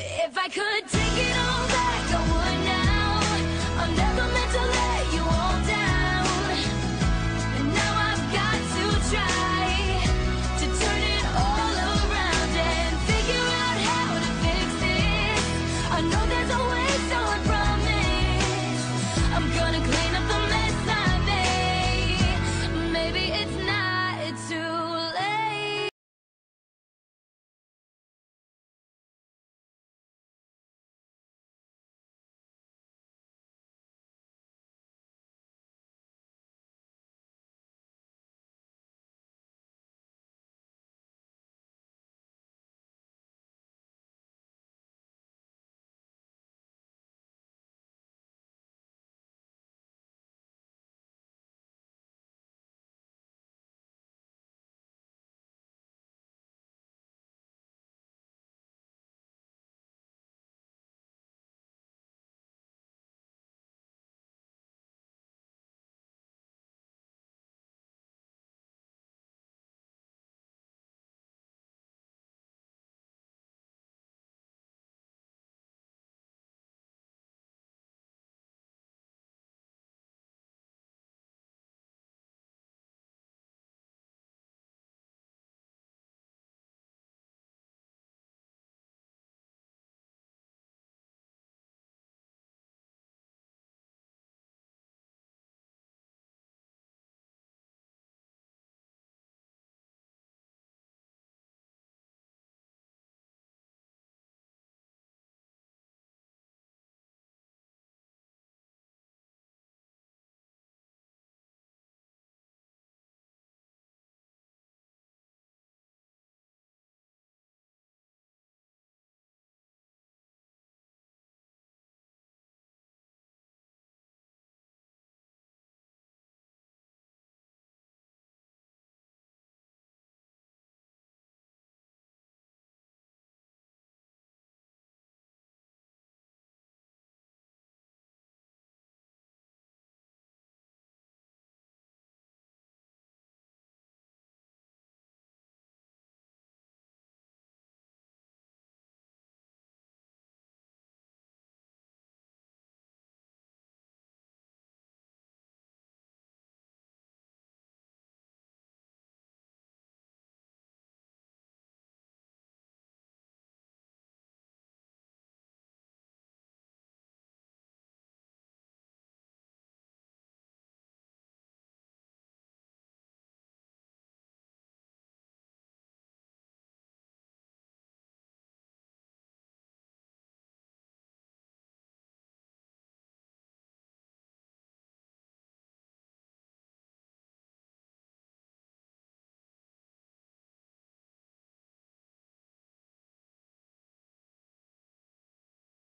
If I could take it all back, I would now. I'm never meant to let you all down. And now I've got to try to turn it all around and figure out how to fix this. I know there's a way, so I promise I'm gonna clean